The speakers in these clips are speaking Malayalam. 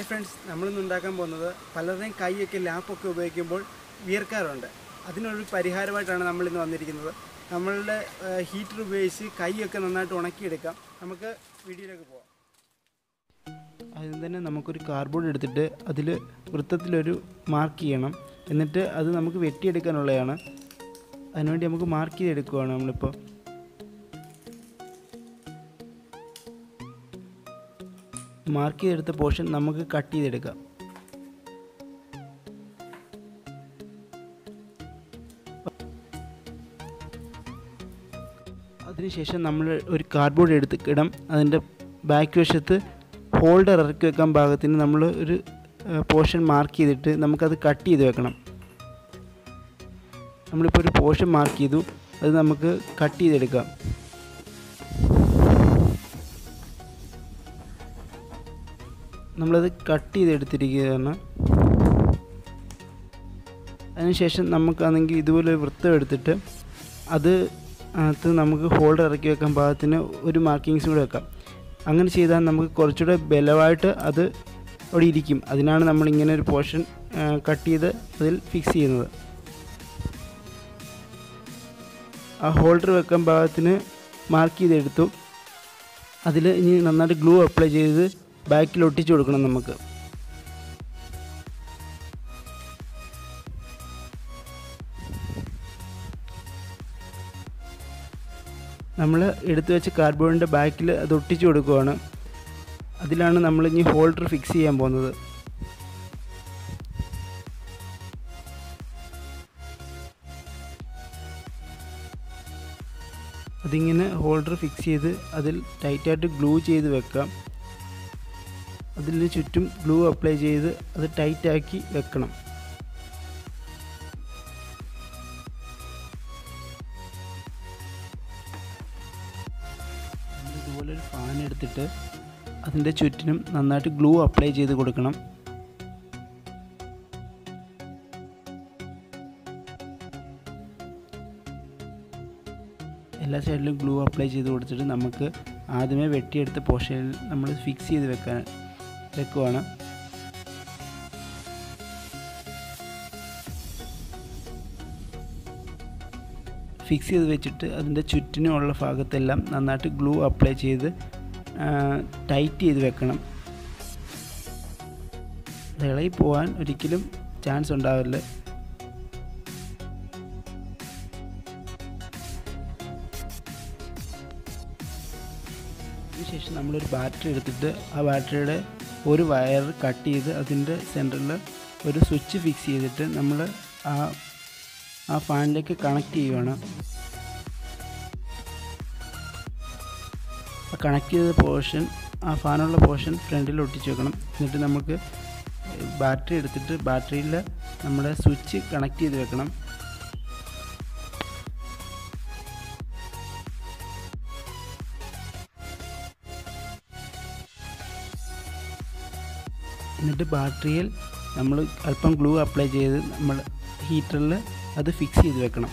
ഹായ് ഫ്രണ്ട്സ് നമ്മളിന്ന് ഉണ്ടാക്കാൻ പോകുന്നത് പലരുടെയും കൈയൊക്കെ ലാപ്പൊക്കെ ഉപയോഗിക്കുമ്പോൾ വിയർക്കാറുണ്ട്. അതിനൊരു പരിഹാരമായിട്ടാണ് നമ്മളിന്ന് വന്നിരിക്കുന്നത്. നമ്മളുടെ ഹീറ്റർ ഉപയോഗിച്ച് കൈയൊക്കെ നന്നായിട്ട് ഉണക്കിയെടുക്കാം. നമുക്ക് വീഡിയോയിലേക്ക് പോവാം. അതിന് തന്നെ നമുക്കൊരു കാർഡ്ബോർഡ് എടുത്തിട്ട് അതിൽ വൃത്തത്തിലൊരു മാർക്ക് ചെയ്യണം. എന്നിട്ട് അത് നമുക്ക് വെട്ടിയെടുക്കാനുള്ളതാണ്. അതിനുവേണ്ടി നമുക്ക് മാർക്ക് ചെയ്തെടുക്കുകയാണ് നമ്മളിപ്പോൾ മാർക്ക് ചെയ്തെടുത്ത പോർഷൻ നമുക്ക് കട്ട് ചെയ്തെടുക്കാം. അതിനുശേഷം നമ്മൾ ഒരു കാർഡ്ബോർഡ് എടുത്ത് ഇടം അതിന്റെ ബാക്ക് വശത്ത് ഹോൾഡർ ഇറക്കി വെക്കാൻ ഭാഗത്തിന് നമ്മൾ ഒരു പോർഷൻ മാർക്ക് ചെയ്തിട്ട് നമുക്കത് കട്ട് ചെയ്ത് വെക്കണം. നമ്മളിപ്പോൾ ഒരു പോർഷൻ മാർക്ക് ചെയ്തു അത് നമുക്ക് കട്ട് ചെയ്തെടുക്കാം. നമ്മളത് കട്ട് ചെയ്തെടുത്തിരിക്കുകയാണ്. അതിനുശേഷം നമുക്കാണെങ്കിൽ ഇതുപോലെ വൃത്തം എടുത്തിട്ട് അത് അകത്ത് നമുക്ക് ഹോൾഡർ ഇറക്കി വെക്കാൻ പാകത്തിന് ഒരു മാർക്കിങ്സ് കൂടെ വെക്കാം. അങ്ങനെ ചെയ്താൽ നമുക്ക് കുറച്ചുകൂടെ ബലമായിട്ട് അത് അവിടെ ഇരിക്കും. അതിനാണ് നമ്മൾ ഇങ്ങനെ ഒരു പോർഷൻ കട്ട് ചെയ്ത് അതിൽ ഫിക്സ് ചെയ്യുന്നത്. ആ ഹോൾഡർ വെക്കാൻ ഭാഗത്തിന് മാർക്ക് ചെയ്തെടുത്തു. അതിൽ ഇനി നന്നായിട്ട് ഗ്ലൂ അപ്ലൈ ചെയ്ത് ബാക്കിൽ ഒട്ടിച്ചു കൊടുക്കണം നമുക്ക്. നമ്മൾ എടുത്തു വെച്ച കാർഡ്ബോർഡിന്റെ ബാക്കിൽ അത് ഒട്ടിച്ചു കൊടുക്കുകയാണ് അതിലാണ് നമ്മൾ ഇനി ഹോൾഡർ ഫിക്സ് ചെയ്യാൻ പോകുന്നത്. അതിങ്ങനെ ഹോൾഡർ ഫിക്സ് ചെയ്ത് അതിൽ ടൈറ്റായിട്ട് ഗ്ലൂ ചെയ്ത് വെക്കാം. അതിന് ചുറ്റും ഗ്ലൂ അപ്ലൈ ചെയ്ത് അത് ടൈറ്റാക്കി വെക്കണം. ഇതുപോലെ ഒരു ഫാൻ എടുത്തിട്ട് അതിന്റെ ചുറ്റിനും നന്നായിട്ട് ഗ്ലൂ അപ്ലൈ ചെയ്ത് കൊടുക്കണം. എല്ലാ സൈഡിലും ഗ്ലൂ അപ്ലൈ ചെയ്ത് കൊടുത്തിട്ട് നമുക്ക് ആദ്യമേ വെട്ടിയെടുത്ത പോർഷനിൽ നമ്മൾ ഫിക്സ് ചെയ്ത് വെക്കാൻ വെക്കുവാണ്. ഫിക്സ് ചെയ്ത് വെച്ചിട്ട് അതിന്റെ ചുറ്റിനുമുള്ള ഭാഗത്തെല്ലാം നന്നായിട്ട് ഗ്ലൂ അപ്ലൈ ചെയ്ത് ടൈറ്റ് ചെയ്ത് വെക്കണം. ഇളകി പോകാൻ ഒരിക്കലും ചാൻസ് ഉണ്ടാവില്ല. അതിനുശേഷം നമ്മളൊരു ബാറ്ററി എടുത്തിട്ട് ആ ബാറ്ററിയുടെ ഒരു വയർ കട്ട് ചെയ്ത് അതിന്റെ സെന്ററിൽ ഒരു സ്വിച്ച് ഫിക്സ് ചെയ്തിട്ട് നമ്മൾ ആ ആ ഫാനിലേക്ക് കണക്ട് ചെയ്യുകയാണ് കണക്ട് ചെയ്ത പോർഷൻ ആ ഫാനുള്ള പോർഷൻ ഫ്രണ്ടിൽ ഒട്ടിച്ച് വെക്കണം. എന്നിട്ട് നമുക്ക് ബാറ്ററി എടുത്തിട്ട് ബാറ്ററിയിൽ നമ്മുടെ സ്വിച്ച് കണക്ട് ചെയ്ത് വെക്കണം. എന്നിട്ട് ബാറ്ററിയിൽ നമ്മൾ അല്പം ഗ്ലൂ അപ്ലൈ ചെയ്ത് നമ്മൾ ഹീറ്ററിൽ അത് ഫിക്സ് ചെയ്ത് വെക്കണം.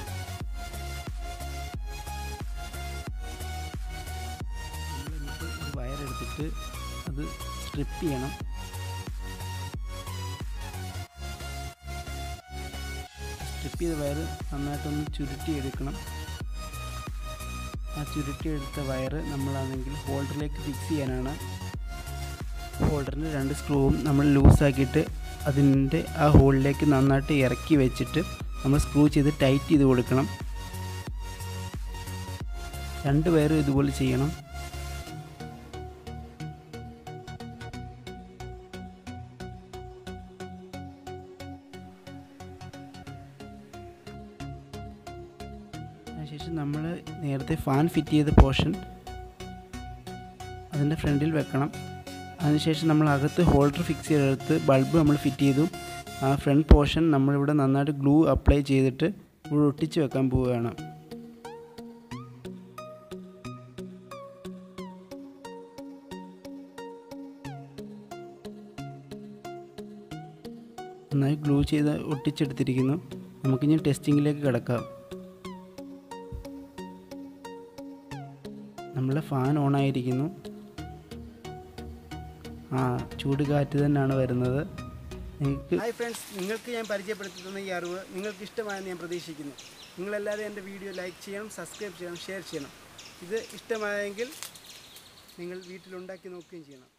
വയർ എടുത്തിട്ട് അത് സ്ട്രിപ്പ് ചെയ്യണം. സ്ട്രിപ്പ് ചെയ്ത വയർ നന്നായിട്ടൊന്ന് ചുരുട്ടി എടുക്കണം. ആ ചുരുട്ടിയെടുത്ത വയർ നമ്മളാണെങ്കിൽ ഹോൾഡറിലേക്ക് ഫിക്സ് ചെയ്യാനാണ് ഹോൾഡറിന്റെ രണ്ട് സ്ക്രൂവും നമ്മൾ ലൂസാക്കിയിട്ട് അതിന്റെ ആ ഹോളിലേക്ക് നന്നായിട്ട് ഇറക്കി വെച്ചിട്ട് നമ്മൾ സ്ക്രൂ ചെയ്ത് ടൈറ്റ് ചെയ്ത് കൊടുക്കണം. രണ്ട് വയറും ഇതുപോലെ ചെയ്യണം. അതിനുശേഷം നമ്മൾ നേരത്തെ ഫാൻ ഫിറ്റ് ചെയ്ത പോർഷൻ അതിന്റെ ഫ്രണ്ടിൽ വെക്കണം. അതിനുശേഷം നമ്മൾ അകത്ത് ഹോൾഡർ ഫിക്സ് ചെയ്തെടുത്ത് ബൾബ് നമ്മൾ ഫിറ്റ് ചെയ്തു. ആ ഫ്രണ്ട് പോർഷൻ നമ്മളിവിടെ നന്നായിട്ട് ഗ്ലൂ അപ്ലൈ ചെയ്തിട്ട് ഇവിടെ ഒട്ടിച്ച് വെക്കാൻ പോവുകയാണ്. നന്നായി ഗ്ലൂ ചെയ്ത് ഒട്ടിച്ചെടുത്തിരിക്കുന്നു. നമുക്കിനി ടെസ്റ്റിങ്ങിലേക്ക് കിടക്കാം. നമ്മളെ ഫാൻ ഓൺ ആയിരിക്കുന്നു. ആ ചൂട് കാറ്റ് തന്നെയാണ് വരുന്നത്. നിങ്ങൾക്ക് ഹായ് ഫ്രണ്ട്സ് നിങ്ങൾക്ക് ഞാൻ പരിചയപ്പെടുത്തുന്ന ഈ അറിവ് നിങ്ങൾക്ക് ഇഷ്ടമായെന്ന് ഞാൻ പ്രതീക്ഷിക്കുന്നു. നിങ്ങളെല്ലാവരും എന്റെ വീഡിയോ ലൈക്ക് ചെയ്യണം സബ്സ്ക്രൈബ് ചെയ്യണം ഷെയർ ചെയ്യണം. ഇത് ഇഷ്ടമായെങ്കിൽ നിങ്ങൾ വീട്ടിലുണ്ടാക്കി നോക്കുകയും ചെയ്യണം.